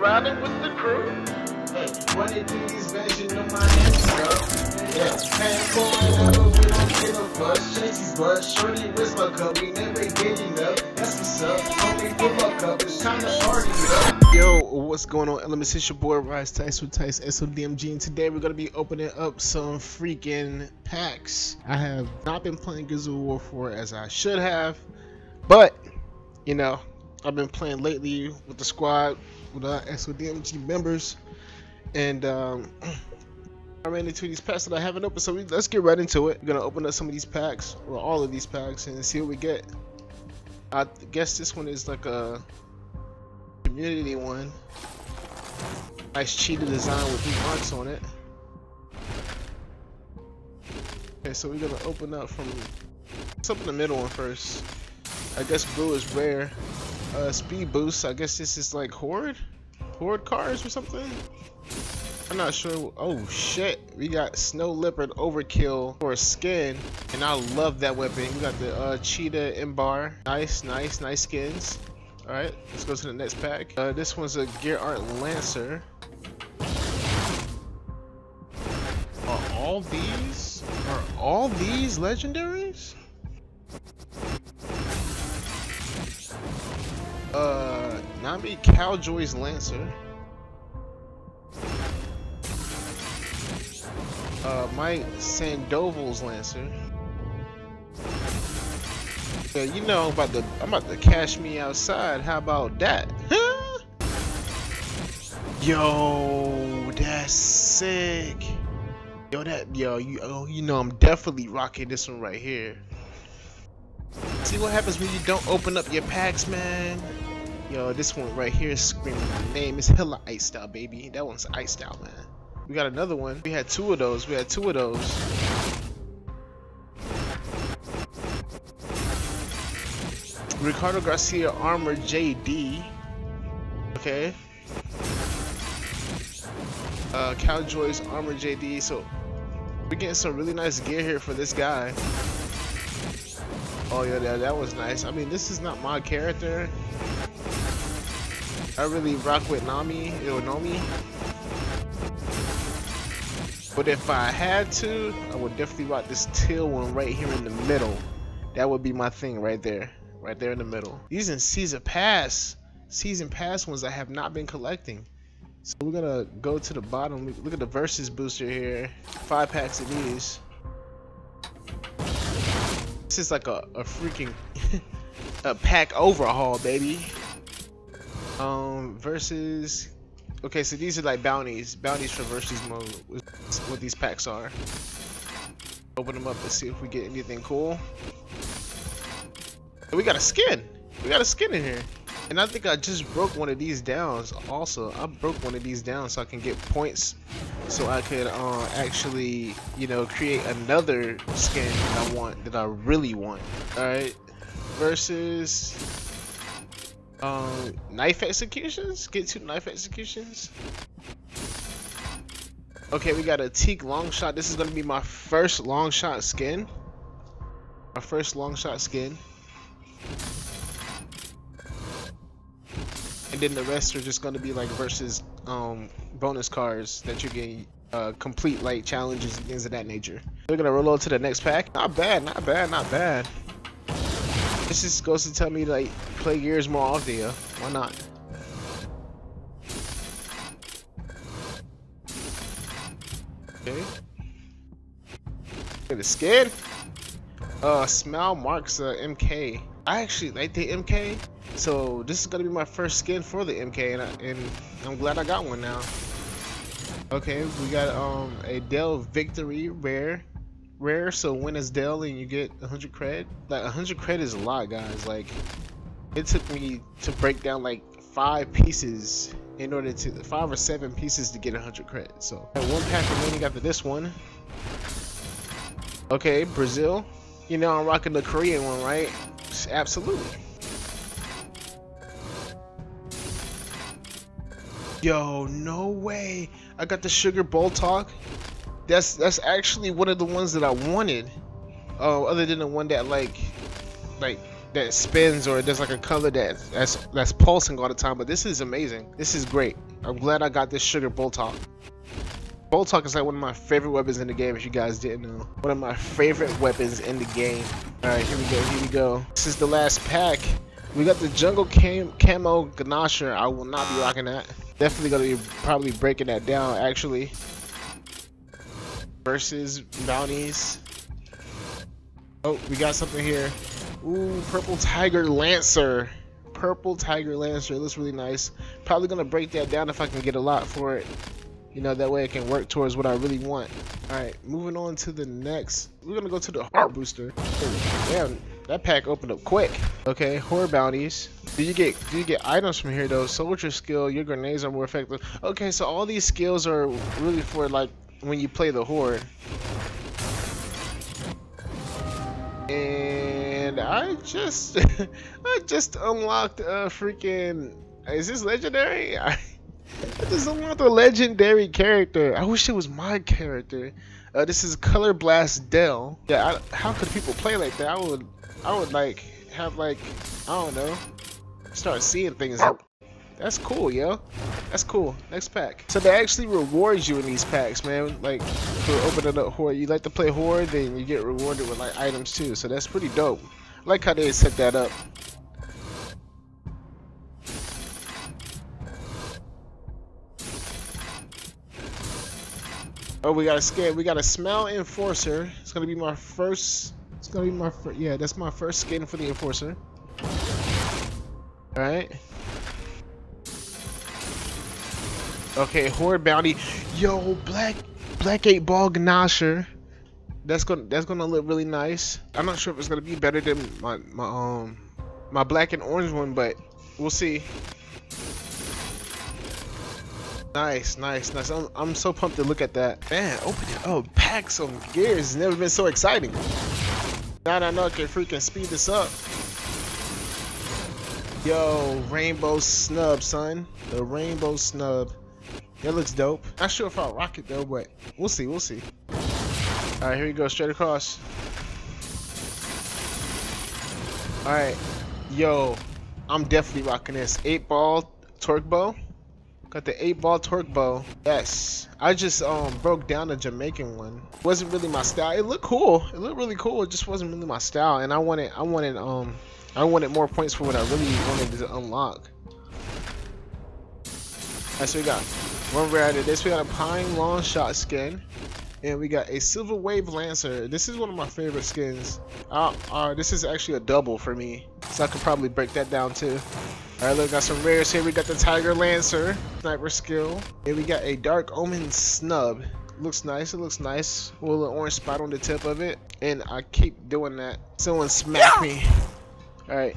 riding with the crew. Hey, one of these days, you know my name's up. Yeah, paying for whatever, we don't give a fuck. Chasy's butt, shorty whisper cup, we never getting up. That's what's up. Homie, pull up cup, it's time to party up. Yo, what's going on? Elementz, it's your boy Rise Tice with Tice SODMG, and today we're gonna be opening up some freaking packs. I have not been playing Gears of War 4 as I should have, but you know, I've been playing lately with the squad with uh, SODMG members, and um, I ran into these packs that I haven't opened, so we, let's get right into it. We're gonna open up some of these packs, or all of these packs, and see what we get. I guess this one is like a community one. Nice cheetah design with these marks on it. Okay, so we're gonna open up from let's open the middle one first. I guess blue is rare. Uh, speed boost. I guess this is like horde, horde cars or something. I'm not sure. Oh shit, we got snow leopard overkill for a skin, and I love that weapon. We got the uh, cheetah Embar. Nice, nice, nice skins. All right, let's go to the next pack. Uh, this one's a Gear Art Lancer. Are all these? Are all these legendaries? Uh, Nami Cowjoy's Lancer. Uh, Mike Sandoval's Lancer. Yeah, you know I'm about to I'm about to cash me outside. How about that? Yo, that's sick. Yo, that yo, you oh, you know I'm definitely rocking this one right here. See what happens when you don't open up your packs, man. Yo, this one right here is screaming my name. It's hella ice style, baby. That one's ice style, man. We got another one. We had two of those. We had two of those. Ricardo Garcia Armor JD. Okay. Uh, Cowjoy's Armor JD. So we're getting some really nice gear here for this guy. Oh yeah, that, that was nice. I mean, this is not my character. I really rock with Nami, you know Nomi. But if I had to, I would definitely rock this teal one right here in the middle. That would be my thing right there. Right there in the middle. These in season pass. Season pass ones I have not been collecting. So we're gonna go to the bottom. Look at the versus booster here. Five packs of these. This is like a, a freaking a pack overhaul, baby. Um, versus. Okay, so these are like bounties. Bounties for versus mode. What these packs are. Open them up and see if we get anything cool. We got a skin. We got a skin in here. And I think I just broke one of these down. Also, I broke one of these down so I can get points, so I could uh, actually, you know, create another skin that I want, that I really want. All right, versus um, knife executions. Get two knife executions. Okay, we got a teak long shot. This is gonna be my first long shot skin. My first long shot skin. And then the rest are just going to be like versus um, bonus cards that you can uh, complete like challenges and things of that nature. We're gonna roll on to the next pack. Not bad, not bad, not bad. This just goes to tell me like play Gears more often. Yeah. Why not? Okay. Get a skin. Uh, smell marks uh, MK. I actually like the MK. So this is gonna be my first skin for the MK, and, I, and I'm glad I got one now. Okay, we got um a Del Victory rare, rare. So win as Del and you get 100 cred. Like 100 cred is a lot, guys. Like it took me to break down like five pieces in order to five or seven pieces to get 100 cred. So one pack remaining after this one. Okay, Brazil. You know I'm rocking the Korean one, right? Absolutely. Yo, no way. I got the Sugar Boltok. That's that's actually one of the ones that I wanted. Oh, other than the one that like like that spins or there's like a color that that's that's pulsing all the time. But this is amazing. This is great. I'm glad I got this sugar Boltok. Boltok is like one of my favorite weapons in the game. If you guys didn't know, one of my favorite weapons in the game. All right, here we go. Here we go. This is the last pack. We got the jungle cam camo Gnasher. I will not be rocking that. Definitely gonna be probably breaking that down actually. Versus bounties. Oh, we got something here. Ooh, purple tiger lancer. Purple tiger lancer. It looks really nice. Probably gonna break that down if I can get a lot for it. You know, that way I can work towards what I really want. Alright, moving on to the next. We're gonna go to the horde booster. Damn, that pack opened up quick. Okay, horde bounties. Do you get do you get items from here though? Soldier skill, your grenades are more effective. Okay, so all these skills are really for like when you play the horde. And I just I just unlocked a freaking is this legendary? I, I just unlocked a legendary character. I wish it was my character. Uh, this is Color Blast Del. Yeah, I, how could people play like that? I would I would like have like I don't know start seeing things. Up That's cool, yo. That's cool. Next pack. So they actually reward you in these packs, man. Like for opening up horde, you like to play horde, then you get rewarded with like items too. So that's pretty dope. I like how they set that up. Oh, we got a skin. We got a smell enforcer. It's gonna be my first. It's gonna be my first. Yeah, that's my first skin for the enforcer. All right. Okay, Horde Bounty. Yo, Black Black 8 Ball Gnasher. That's gonna that's gonna look really nice. I'm not sure if it's gonna be better than my my um my black and orange one, but we'll see. Nice, nice, nice. I'm, I'm so pumped to look at that. Man, open it up. Pack some gears. Never been so exciting. Now that I know I can freaking speed this up. Yo, rainbow snub, son. The rainbow snub. That looks dope. Not sure if I'll rock it though, but we'll see, we'll see. Alright, here we go, straight across. Alright. Yo, I'm definitely rocking this. 8 ball torque bow. Got the 8 ball torque bow. Yes. I just um broke down the Jamaican one. Wasn't really my style. It looked cool. It looked really cool. It just wasn't really my style. And I wanted I wanted um I wanted more points for what I really wanted to unlock. Alright, so we got one rare of this. We got a Pine Long Shot skin. And we got a Silver Wave Lancer. This is one of my favorite skins. Uh, uh, this is actually a double for me. So I could probably break that down too. Alright, look, got some rares here. We got the Tiger Lancer, Sniper Skill. And we got a Dark Omen Snub. Looks nice, it looks nice. With a little orange spot on the tip of it. And I keep doing that. Someone smacked me. Alright.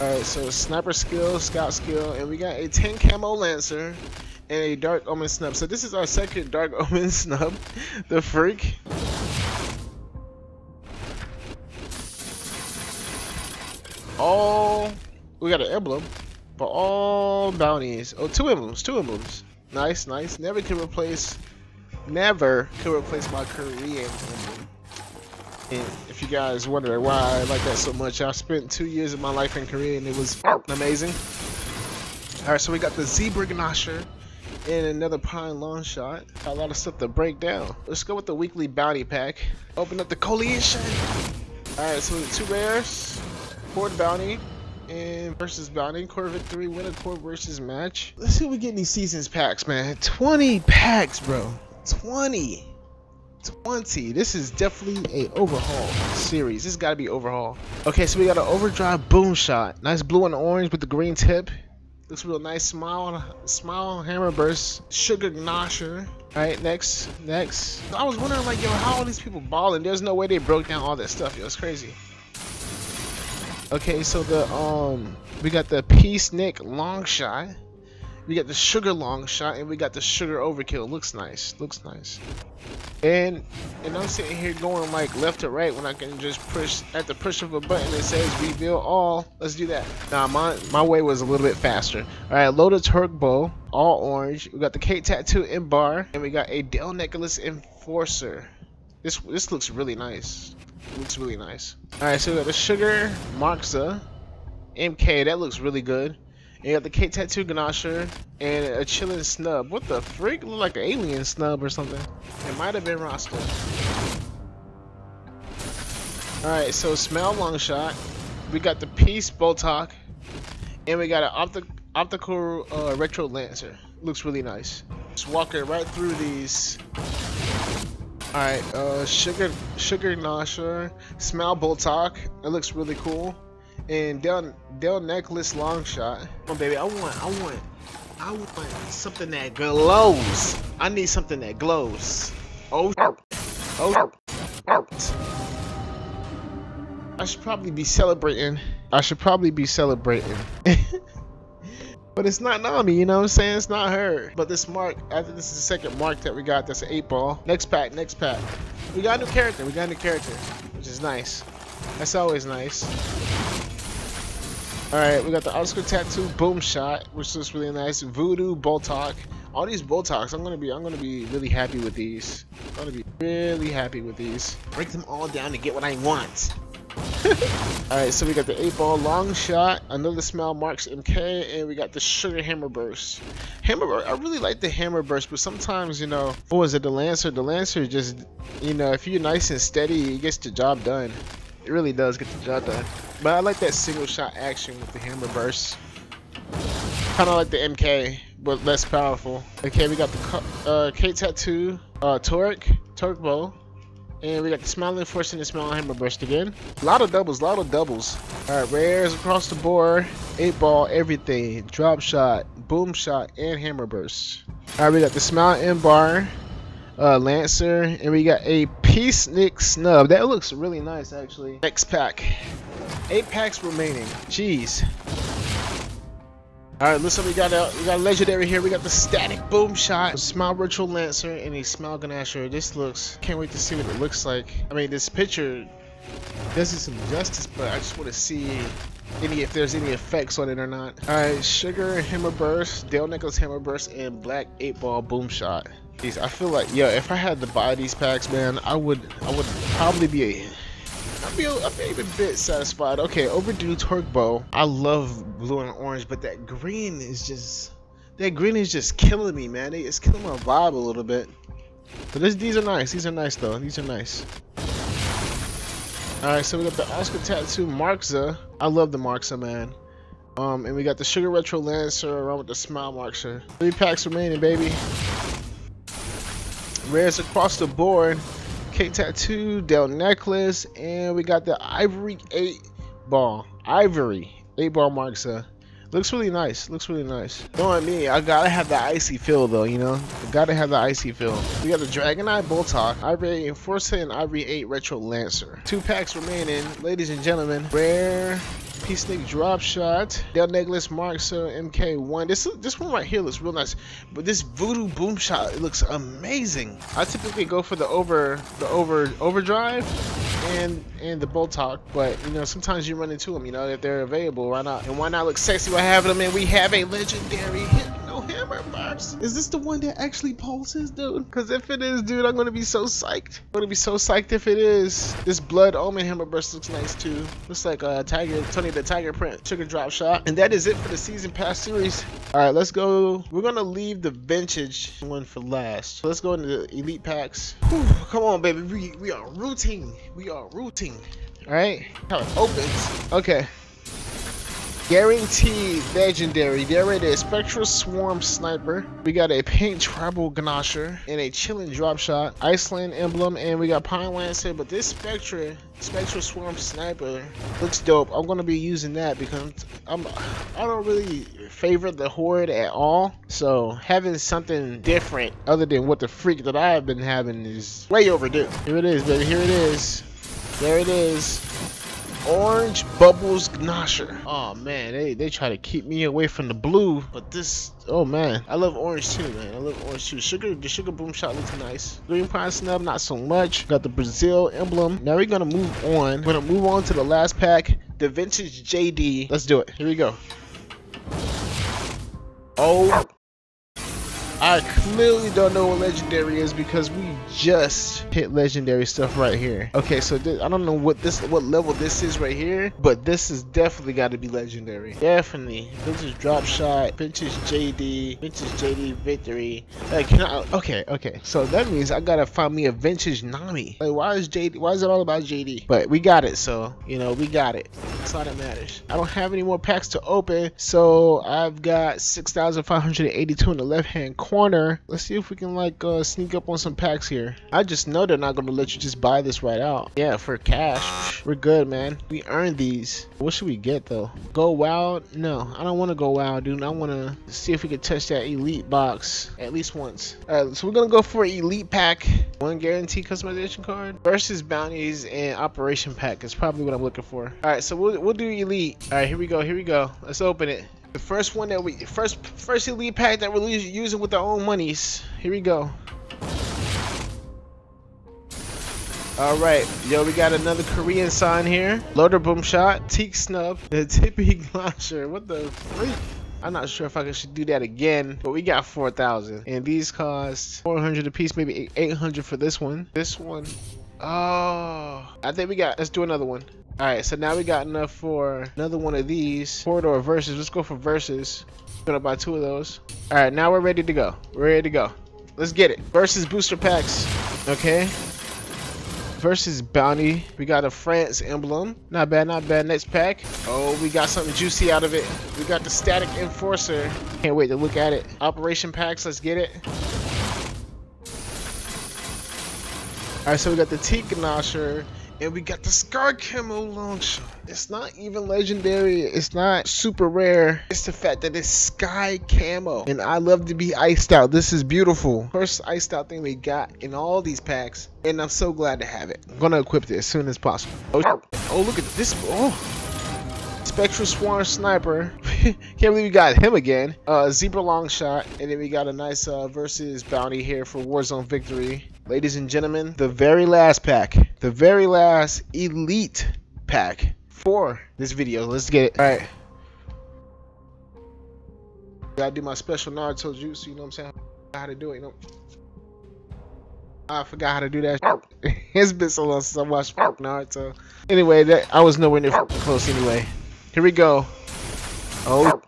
Alright, so sniper skill, scout skill, and we got a 10 camo lancer and a dark omen snub. So this is our second dark omen snub, the freak. All we got an emblem, but all bounties. Oh, two emblems, two emblems. Nice, nice. Never can replace, never could replace my Korean. And if you guys wonder why I like that so much, I spent two years of my life in Korea and it was amazing. Alright, so we got the Zebra Gnasher and another Pine Long Shot. Got a lot of stuff to break down. Let's go with the weekly bounty pack. Open up the Coalition. Alright, so we two rares, Horde Bounty, and versus Bounty, Corvette 3, win a versus match. Let's see what we get these seasons packs, man. 20 packs, bro. 20. 20 this is definitely a overhaul series. This got to be overhaul. Okay so we got an overdrive boom shot. Nice blue and orange with the green tip. Looks real nice. Smile smile hammer burst. Sugar gnasher. All right next next. I was wondering like yo how are these people balling? There's no way they broke down all that stuff yo. It's crazy. Okay so the um we got the peace nick long shot we got the sugar long shot and we got the sugar overkill. Looks nice. Looks nice. And and I'm sitting here going like left to right when I can just push at the push of a button it says reveal all. Let's do that. Nah, my my way was a little bit faster. Alright, loaded Torque bow, all orange. We got the Kait tattoo Embar, and we got a Del necklace enforcer. This this looks really nice. looks really nice. All right, so we got the Sugar Markza MK. That looks really good. And you got the K Tattoo Gnasher and a chilling snub. What the freak? Look like an alien snub or something. It might have been roster. Alright, so Smell Long Shot. We got the Peace Boltok. And we got an optic optical uh, retro lancer. Looks really nice. Just walking right through these. Alright, uh, Sugar Sugar Gnasher, Smell Boltok. It looks really cool. And Del Del Necklace Long Shot. Oh baby, I want I want I want something that glows. I need something that glows. Oh oh oh. I should probably be celebrating. I should probably be celebrating. but it's not Nami, you know what I'm saying? It's not her. But this mark, I think this is the second mark that we got. That's an 8 ball. Next pack, next pack. We got a new character. We got a new character, which is nice. That's always nice. Alright, we got the Oscar Tattoo Boom Shot, which looks really nice. Voodoo Boltok. All these Boltoks, I'm gonna be I'm gonna be really happy with these. I'm gonna be really happy with these. Break them all down to get what I want. Alright, so we got the 8 ball long shot, another smell marks MK, and we got the sugar hammer burst. Hammer burst, I really like the hammer burst, but sometimes, you know, what was it, the Lancer? The Lancer just, you know, if you're nice and steady, it gets the job done. It really does get the job done. But I like that single shot action with the hammer burst. Kind of like the MK, but less powerful. Okay, we got the uh, K Tattoo, uh, Torque, Torque Bow. And we got the Smiling Force and the Smiling Hammer Burst again. A lot of doubles, a lot of doubles. Alright, rares across the board. 8 ball, everything. Drop shot, boom shot, and hammer burst. Alright, we got the Smile Embar, uh, Lancer, and we got a Peace Nick Snub. That looks really nice, actually. Next pack. Eight packs remaining. Jeez. Alright, listen, we got a we got a legendary here. We got the static boom shot, smile virtual lancer, and a smile ganasher. This looks can't wait to see what it looks like. I mean this picture does it some justice, but I just want to see any if there's any effects on it or not. Alright, sugar hammer burst, Dale Nicholas hammer burst, and black eight ball boom shot. These I feel like yeah, if I had to buy these packs, man, I would I would probably be a I feel I feel even a bit satisfied. Okay, overdue turbo. I love blue and orange, but that green is just that green is just killing me, man. It's killing my vibe a little bit. But this, these are nice. These are nice though. These are nice. All right, so we got the Oscar Tattoo Markza. I love the Markza, man. Um, and we got the Sugar Retro Lancer around with the Smile Markza. Three packs remaining, baby. Rares across the board. K Tattoo, Del Necklace, and we got the Ivory 8 ball. Ivory 8 ball Markza. Uh, looks really nice. Looks really nice. Knowing me, I gotta have the icy feel though, you know? I gotta have the icy feel. We got the Dragon Dragonite Boltok, Ivory Enforcer, and Ivory 8 Retro Lancer. Two packs remaining, ladies and gentlemen. Rare Nick Drop Shot, Del Necklace Markza MK1. This this one right here looks real nice, but this Voodoo Boom Shot it looks amazing. I typically go for the over the over overdrive and and the Boltok, but you know sometimes you run into them. You know if they're available, why not? And why not look sexy while having them? And we have a legendary hit hammer burst. Is this the one that actually pulses, dude? Because if it is, dude, I'm gonna be so psyched. I'm gonna be so psyched if it is. This blood omen hammer burst looks nice too. Looks like a uh, tiger, Tony the Tiger print, sugar drop shot. And that is it for the season pass series. All right, let's go. We're gonna leave the vintage one for last. So let's go into the elite packs. Whew, come on, baby. We we are rooting. We are rooting. All right, how it opens. Okay. Guaranteed legendary. There it is. Spectral Swarm Sniper. We got a Paint Tribal Gnasher and a Chilling Drop Shot. Iceland Emblem and we got Pine Lancer. But this Spectra, Spectral Swarm Sniper looks dope. I'm going to be using that because I'm, I don't really favor the Horde at all. So having something different other than what the freak that I've been having is way overdue. Here it is, baby. Here it is. There it is. Orange Bubbles Gnasher. Oh man, they, they try to keep me away from the blue, but this, oh man. I love orange too, man. I love orange too. Sugar, the Sugar Boom Shot looks nice. Green Pine Snub, not so much. Got the Brazil emblem. Now we're gonna move on. We're gonna move on to the last pack, the Vintage JD. Let's do it. Here we go. Oh I clearly don't know what legendary is because we just hit legendary stuff right here. Okay, so I don't know what this what level this is right here, but this has definitely got to be legendary. Definitely. Vintage drop shot, vintage JD, vintage JD victory. Like, can I, okay, okay. So that means I gotta find me a vintage Nami. Like, why is JD? Why is it all about JD? But we got it, so you know we got it. That's all that matters. I don't have any more packs to open, so I've got 6,582 in the left hand corner. Let's see if we can like uh, sneak up on some packs here. I just know they're not gonna let you just buy this right out. Yeah, for cash, we're good, man. We earned these. What should we get though? Go wild? No, I don't want to go wild, dude. I want to see if we can touch that elite box at least once. All right, so we're gonna go for elite pack. One guarantee customization card versus bounties and operation pack is probably what I'm looking for. All right, so we'll we'll do elite. All right, here we go. Here we go. Let's open it. The first one that we first first elite pack that we're using with our own monies. Here we go. All right, yo, we got another Korean sign here. Loader boom shot, teak snub, the tippy launcher. What the freak? I'm not sure if I should do that again, but we got 4,000. And these cost 400 a piece, maybe 800 for this one. This one, oh, I think we got, let's do another one. All right, so now we got enough for another one of these. Corridor versus, let's go for versus. Gonna buy two of those. All right, now we're ready to go. We're ready to go. Let's get it. Versus booster packs, okay? versus Bounty. We got a France emblem. Not bad, not bad. Next pack. Oh, we got something juicy out of it. We got the Static Enforcer. Can't wait to look at it. Operation packs, let's get it. Alright, so we got the Teak and we got the Scar Camo launcher. It's not even legendary. It's not super rare. It's the fact that it's sky camo. And I love to be iced out. This is beautiful. First iced out thing we got in all these packs. And I'm so glad to have it. I'm going to equip it as soon as possible. Oh, oh look at this. Oh. Spectral Swarm Sniper. Can't believe we got him again. Uh, Zebra Long Shot. And then we got a nice uh, versus bounty here for Warzone Victory. Ladies and gentlemen, the very last pack. The very last Elite pack for this video. Let's get it. All right. Gotta do my special Naruto jutsu, you know what I'm saying? How to do it, you know? I forgot how to do that. it's been so long since I watched Naruto. Anyway, that I was nowhere near close anyway. Here we go. Oh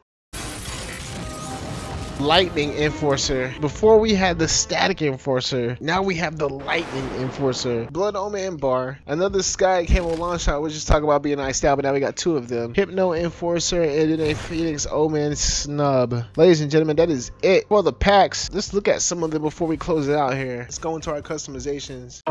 lightning enforcer. Before we had the static enforcer, now we have the lightning enforcer. Blood Omen bar. Another sky camo launch shot. We're just talking about being nice style, but now we got two of them. Hypno enforcer and then a Phoenix Omen snub. Ladies and gentlemen, that is it for the packs. Let's look at some of them before we close it out here. Let's go into our customizations.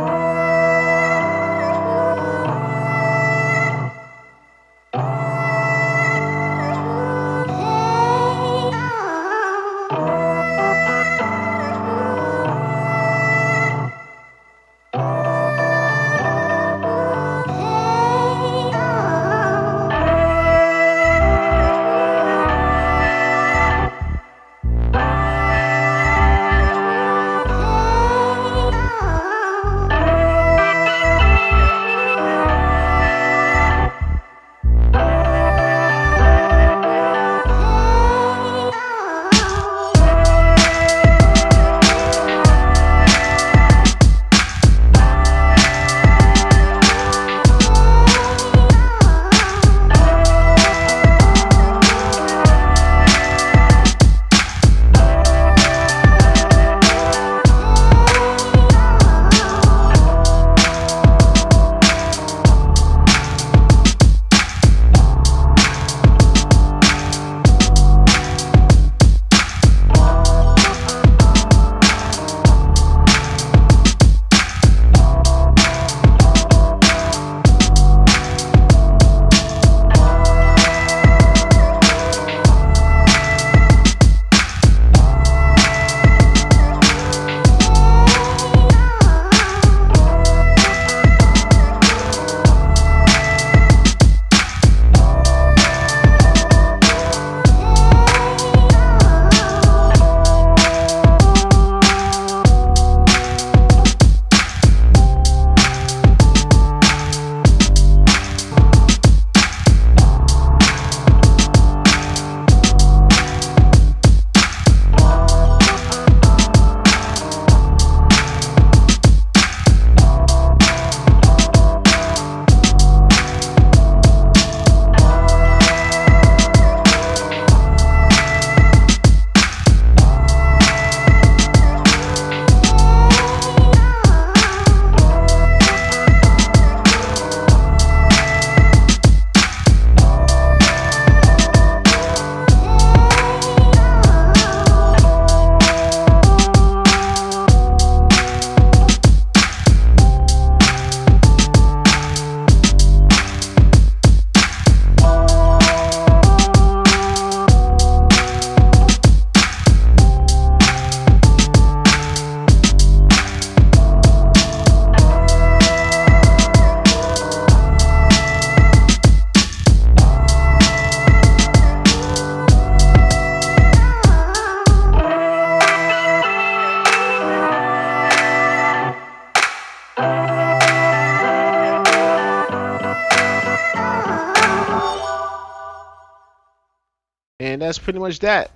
Pretty much that.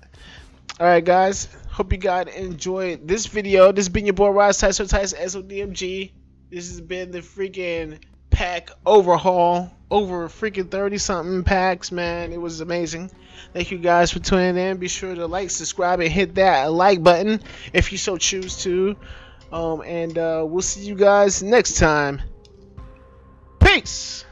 All right, guys. Hope you guys enjoyed this video. This has been your boy Rise Tice Tice SODMG. This has been the freaking pack overhaul. Over freaking 30 something packs, man. It was amazing. Thank you guys for tuning in. Be sure to like, subscribe, and hit that like button if you so choose to. Um, and uh, we'll see you guys next time. Peace!